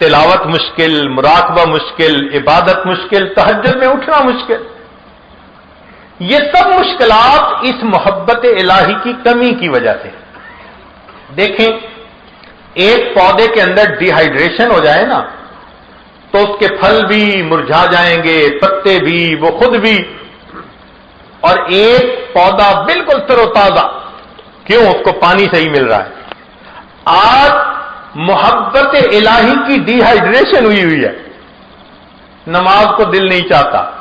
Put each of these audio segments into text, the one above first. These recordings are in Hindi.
तिलावत मुश्किल, मुराकबा मुश्किल, इबादत मुश्किल तहजद में उठना मुश्किल। ये सब मुश्किलात इस मोहब्बत इलाही की कमी की वजह से देखें, एक पौधे के अंदर डिहाइड्रेशन हो जाए ना तो उसके फल भी मुरझा जाएँगे, पत्ते भी, वो खुद भी। और एक पौधा बिल्कुल तरोताजा, क्यों? उसको पानी सही मिल रहा है। आज मोहब्बत इलाही की डिहाइड्रेशन हुई हुई है। नमाज़ को दिल नहीं चाहता।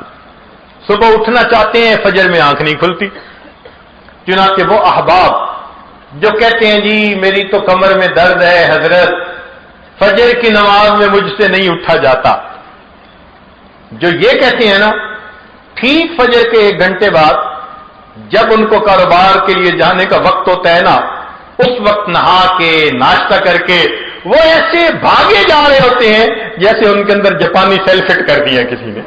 सुबह उठना चाहते हैं, फजर में आँख नहीं खुलती। चुनाचे वो अहबाब जो कहते हैं, जी, मेरी तो कमर में दर्द है, हज़रत। फजर की नमाज़ में मुझसे नहीं उठा जाता। जो ये कहते हैं ना, ठीक फजर के एक घंटे बाद, जब उनको कारोबार के लिए जाने का वक्त होता है ना, उस वक्त नहा के, नाश्ता करके वो ऐसे भागे जा रहे होते हैं जैसे उनके अंदर जापानी सेल फिट कर दिया किसी ने।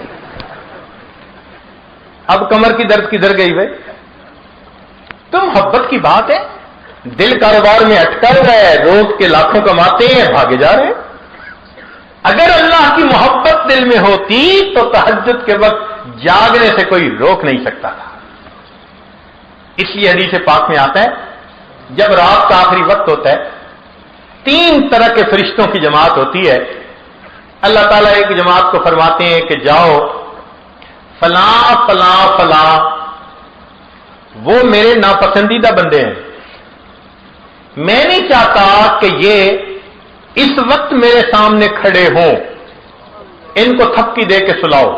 अब कमर की दर्द किधर गई भाई? तो मोहब्बत की बात है। दिल कारोबार में अटका हुआ है रोज के लाखों कमाते हैं, भागे जा रहे हैं। अगर अल्लाह की मोहब्बत दिल में होती तो तहजद के वक्त जागने से कोई रोक नहीं सकता था। इसलिए हदीस पाक में आता है, जब रात का आखिरी वक्त होता है तीन तरह के फरिश्तों की जमात होती है। अल्लाह ताला एक जमात को फरमाते हैं कि जाओ, फला फला फला, वो मेरे नापसंदीदा बंदे हैं। मैं नहीं चाहता कि ये इस वक्त मेरे सामने खड़े हों, इनको थपकी दे के सुलाओ।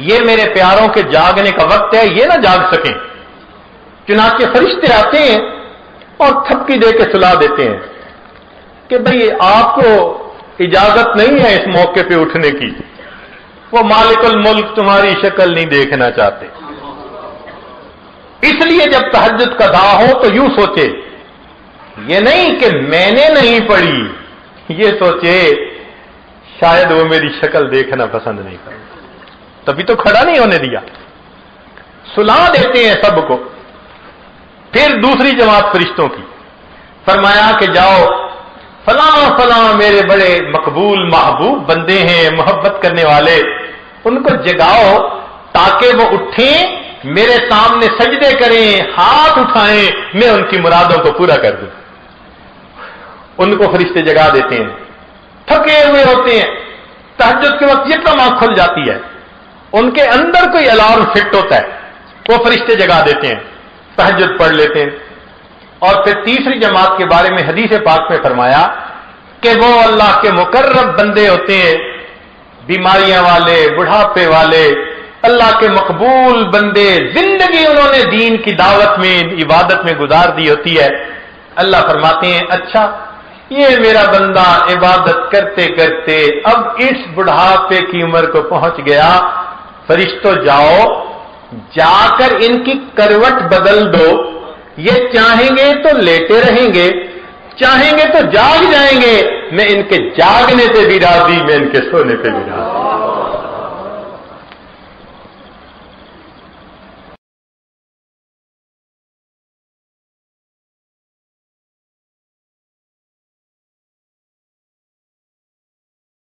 ये मेरे प्यारों के जागने का वक्त है, ये ना जाग सकें। चुनाचे फरिश्ते आते हैं और थपकी दे के सुला देते हैं। कि भाई, आपको इजाज़त नहीं है इस मौके पे उठने की। वो मालिकुल मुल्क तुम्हारी शक्ल नहीं देखना चाहते। इसलिए जब तहजद का दा हो तो यूँ सोचे, ये नहीं कि मैंने नहीं पढ़ी, ये सोचे, शायद वो मेरी शक्ल देखना पसंद नहीं करे। तभी तो खड़ा नहीं होने दिया। सुला देते हैं सबको। फिर दूसरी जमात फरिश्तों की। फरमाया कि जाओ फला मेरे बड़े मकबूल, महबूब बंदे हैं, मोहब्बत करने वाले। उनको जगाओ ताकि वो उठें, मेरे सामने सजदे करें, हाथ उठाएँ, मैं उनकी मुरादों को पूरा कर दूँ। उनको फरिश्ते जगा देते हैं। थके हुए होते हैं। तहजद के वक्त एकदम आँख खुल जाती है। उनके अंदर कोई अलार्म फिट होता है। वो फरिश्ते जगा देते हैं। तहजद पढ़ लेते हैं। और फिर तीसरी जमात के बारे में हदीस पाक में फरमाया कि वो अल्लाह के मुकर्रब बंदे होते हैं, बीमारियाँ वाले, बुढ़ापे वाले, अल्लाह के मकबूल बंदे, ज़िंदगी उन्होंने दीन की दावत में, इबादत में गुजार दी होती है। अल्लाह फरमाते हैं अच्छा ये मेरा बंदा इबादत करते करते अब इस बुढ़ापे की उम्र को पहुँच गया। फरिश्तो जाओ, जाकर इनकी करवट बदल दो। ये चाहेंगे तो लेटे रहेंगे, चाहेंगे तो जाग जाएँगे। मैं इनके जागने पे भी राज़ी मैं इनके सोने पे भी राज़ी